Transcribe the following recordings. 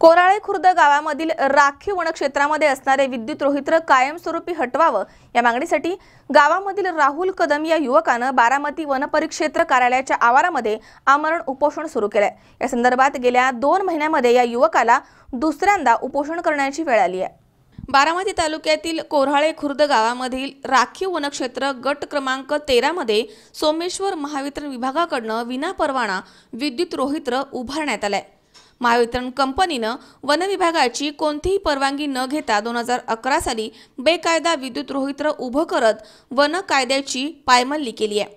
कोराळे खुर्द गावामधील राखीव वनक्षेत्रामध्ये असणारे विद्युत रोहित्र कायमस्वरूपी हटवावं या मागणीसाठी गावामधील राहुल कदम या युवकानं बारामती वनपरिक्षेत्र कार्यालयाच्या आवारामध्ये आमरण उपोषण सुरू केलंय. या संदर्भात गेल्या दोन महिन्यामध्ये या युवकाला दुसऱ्यांदा उपोषण करण्याची वेळ आली आहे. बारामती तालुक्यातील कोऱ्हाळे खुर्द गावामधील राखीव वनक्षेत्र गट क्रमांक तेरामध्ये सोमेश्वर महावितरण विभागाकडनं विनापरवाना विद्युत रोहित्र उभारण्यात आलंय. महावितरण कंपनीनं वनविभागाची कोणतीही परवानगी न घेता दोन हजार अकरा साली बेकायदा विद्युत रोहित्र उभं करत वन कायद्याची पायमल्ली केली आहे.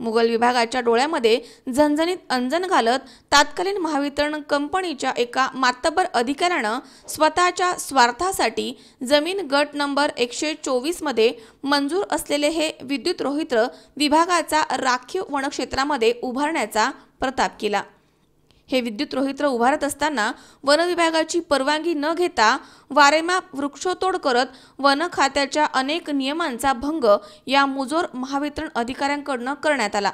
मुघल विभागाच्या डोळ्यामध्ये झणझणीत अंजन घालत तात्कालीन महावितरण कंपनीच्या एका मातब्बर अधिकाऱ्यानं स्वतःच्या स्वार्थासाठी जमीन गट नंबर एकशे चोवीसमध्ये मंजूर असलेले हे विद्युत रोहित्र विभागाचा राखीव वनक्षेत्रामध्ये उभारण्याचा प्रताप केला. हे विद्युत रोहित्र उभारत असताना वनविभागाची परवानगी न घेता वारेमाप वृक्षतोड करत वन खात्याच्या अनेक नियमांचा भंग या मुजोर महावितरण अधिकाऱ्यांकडनं करण्यात आला.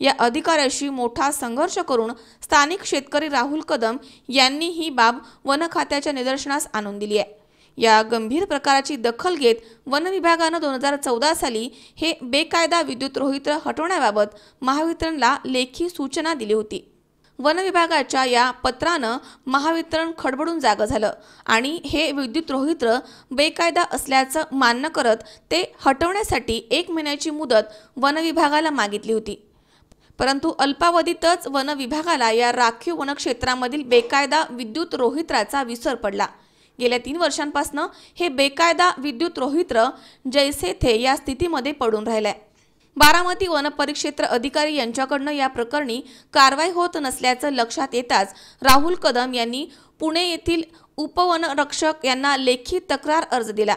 या अधिकाऱ्याशी मोठा संघर्ष करून स्थानिक शेतकरी राहुल कदम यांनी ही बाब वन खात्याच्या निदर्शनास आणून दिली आहे. या गंभीर प्रकाराची दखल घेत वन विभागानं दोन हजार चौदा साली हे बेकायदा विद्युत रोहित्र हटवण्याबाबत महावितरणला लेखी सूचना दिली होती. वनविभागाच्या या पत्रानं महावितरण खडबडून जागं झालं आणि हे विद्युत रोहित्र बेकायदा असल्याचं मान्य करत ते हटवण्यासाठी एक महिन्याची मुदत वनविभागाला मागितली होती. परंतु अल्पावधीतच वन विभागाला या राखीव वनक्षेत्रामधील बेकायदा विद्युत रोहित्राचा विसर पडला. गेल्या तीन वर्षांपासून हे बेकायदा विद्युत रोहित्र जैसे थे या स्थितीमध्ये पडून राहिलंय. बारामती वनपरिक्षेत्र अधिकारी यांच्याकडनं या प्रकरणी कारवाई होत नसल्याचं लक्षात येताच राहुल कदम यांनी पुणे येथील उपवनरक्षक यांना लेखी तक्रार अर्ज दिला.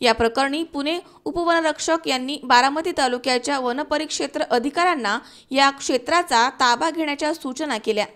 या प्रकरणी पुणे उपवनरक्षक यांनी बारामती तालुक्याच्या वनपरिक्षेत्र अधिकाऱ्यांना या क्षेत्राचा ताबा घेण्याच्या सूचना केल्या.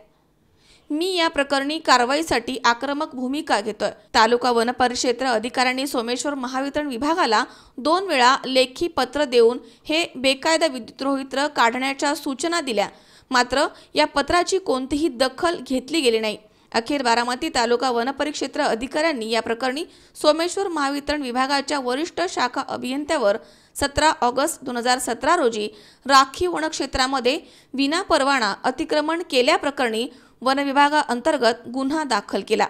मी या प्रकरणी कारवाईसाठी आक्रमक भूमिका घेतोय. तालुका वनपरिक्षेत्र अधिकाऱ्यांनी सोमेश्वर महावितरण विभागाला दोन वेळा लेखी पत्र देऊन हे बेकायदा विद्युत रोहित्र काढण्याच्या सूचना दिल्या. मात्र या पत्राची कोणतीही दखल घेतली गेली नाही. अखेर बारामती तालुका वनपरिक्षेत्र अधिकाऱ्यांनी या प्रकरणी सोमेश्वर महावितरण विभागाच्या वरिष्ठ शाखा अभियंत्यावर सतरा ऑगस्ट दोन हजार सतरा रोजी राखी वनक्षेत्रामध्ये विनापरवाना अतिक्रमण केल्याप्रकरणी वनविभागाअंतर्गत गुन्हा दाखल केला.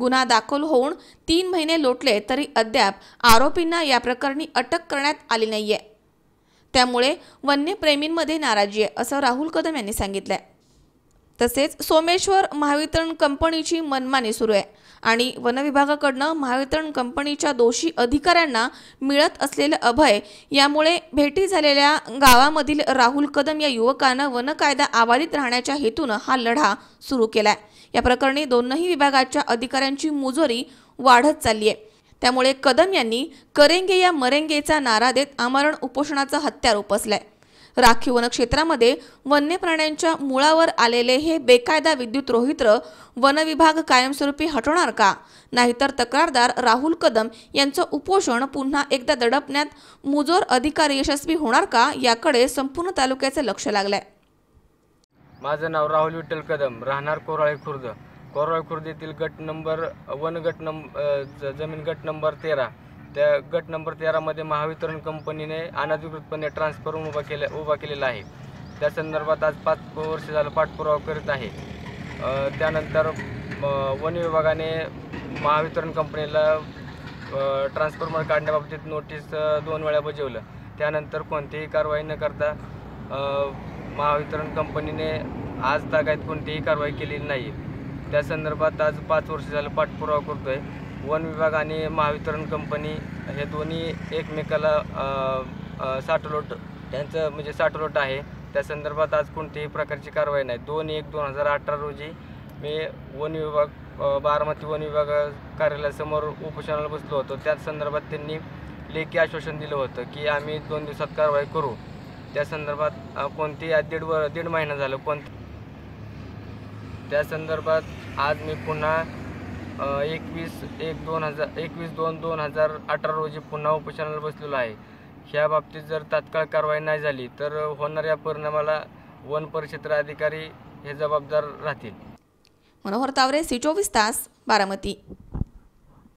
गुन्हा दाखल होऊन तीन महिने लोटले तरी अद्याप आरोपींना या प्रकरणी अटक करण्यात आली नाहीये. त्यामुळे वन्यप्रेमींमध्ये नाराजी आहे असं राहुल कदम यांनी सांगितलंय. तसेच सोमेश्वर महावितरण कंपनीची मनमानी सुरू आहे. आणि वनविभागाकडनं महावितरण कंपनीच्या दोषी अधिकाऱ्यांना मिळत असलेलं अभय यामुळे भेटी झालेल्या गावामधील राहुल कदम या युवकानं वन कायदा आवारित राहण्याच्या हेतूनं हा लढा सुरू केलाय. या प्रकरणी दोनही विभागाच्या अधिकाऱ्यांची मुजोरी वाढत चालली आहे. त्यामुळे कदम यांनी करेंगे या मरेंगेचा नारा देत आमरण उपोषणाचं हत्यार उपसलाय. राखीव वनक्षेत्रामध्ये वन्य प्राण्यांच्या मुळावर आलेले हे बेकायदा विद्युत रोहित्र वनविभाग कायमस्वरूपी हटवणार का? नाहीतर तक्रारदार राहुल कदम यांचं उपोषण पुन्हा एकदा दडपण्यात मुजोर अधिकारी यशस्वी होणार का? याकडे संपूर्ण तालुक्याचं लक्ष लागलंय. माझं नाव राहुल विठ्ठल कदम. राहणार कोराळे खुर्द. कोराळे खुर्द येथील गट नंबर वन गट नंब ज- जमीन गट नंबर तेरा. त्या गट नंबर तेरामध्ये महावितरण कंपनीने अनधिकृतपणे ट्रान्सफॉर्म उभा केल्या उभा केलेला आहे. त्या संदर्भात आज पाच वर्ष झालं पाठपुरावा करीत आहे. त्यानंतर वन विभागाने महावितरण कंपनीला ट्रान्सफॉर्मर काढण्याबाबतीत नोटीस दोन वेळा बजावलं. त्यानंतर कोणतीही कारवाई न करता महावितरण कंपनीने आज तागायत कोणतीही कारवाई केलेली नाही त्या संदर्भात आज पाच वर्ष झालं पाठपुरावा करतो आहे वन विभाग आणि महावितरण कंपनी हे दोन्ही एकमेकाला साठलोट यांचं म्हणजे साठलोट आहे. त्या संदर्भात आज कोणतीही प्रकारची कारवाई नाही. दोन एक दोन हजार अठरा रोजी मी वन विभाग बारामती वन विभाग कार्यालयासमोर उपोषणाला बसलो होतो. त्या संदर्भात त्यांनी लेखी आश्वासन दिलं होतं की आम्ही दोन दिवसात कारवाई करू. त्या संदर्भात कोणती आज दीड वर दीड महिना झालं कोण त्या संदर्भात आज मी पुन्हा एकवीस एक दोन हजार एकवीस दोन दोन हजार अठरा रोजी पुन्हा उपोषणाला बसलेलो आहे. ह्या बाबतीत जर तात्काळ कारवाई नाही झाली तर होणाऱ्या परिणामाला वन परिक्षेत्र अधिकारी हे जबाबदार राहतील. मनोहर तावरे सी चोवीस तास बारामती.